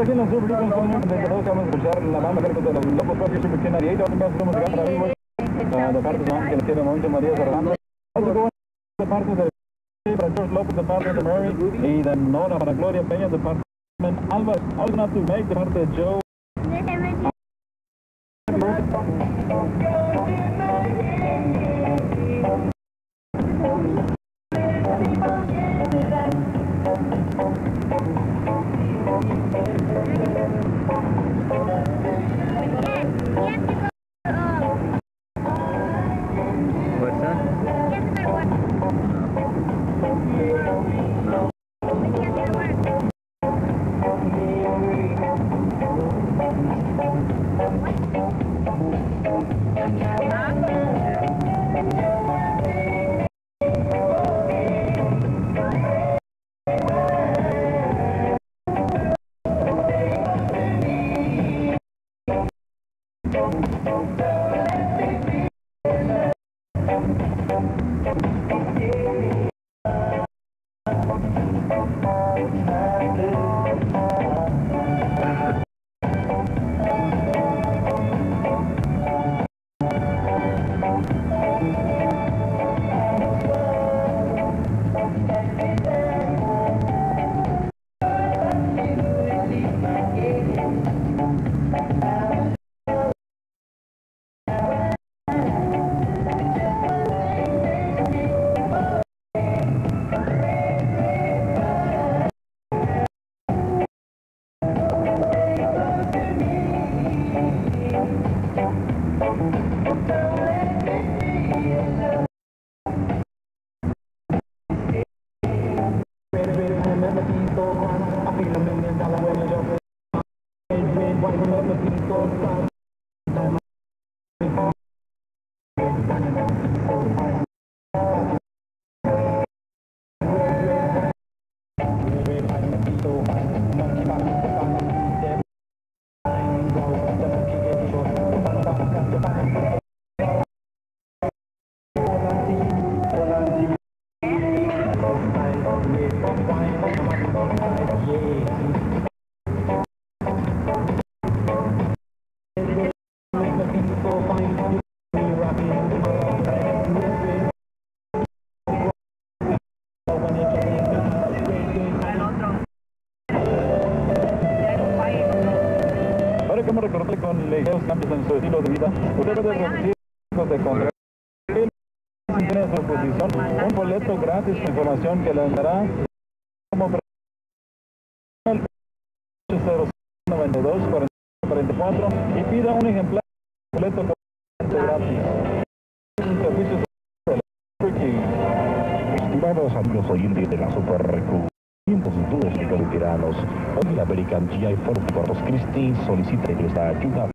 We're really going to desde luego vamos a escuchar la banda de los Locos Propios Super King 98, ahora vamos a música para vivo, de parte de Ángel, que de María Serrano. De parte de para George López de parte de Mary y de Nora para Gloria Peña de parte de Álvarez, Algo Not to Make de parte de Joe. Fuerza. looking for a me recordé con ligeros cambios en su estilo de vida, usted puede reducir de comprar tiene a su posición un boleto gratis con información que le dará como 800 44 y pida un ejemplar de boleto gratis. Es un servicio de Estimados amigos oyentes de la Super Recu, tiempos duros y veteranos, hoy la American GI Forum Corpus Christi solicita nuestra ayuda.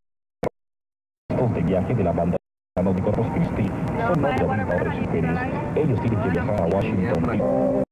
De viaje de la banda de Corpus Christi son novios de hombres y mujeres. Ellos tienen que viajar a Washington.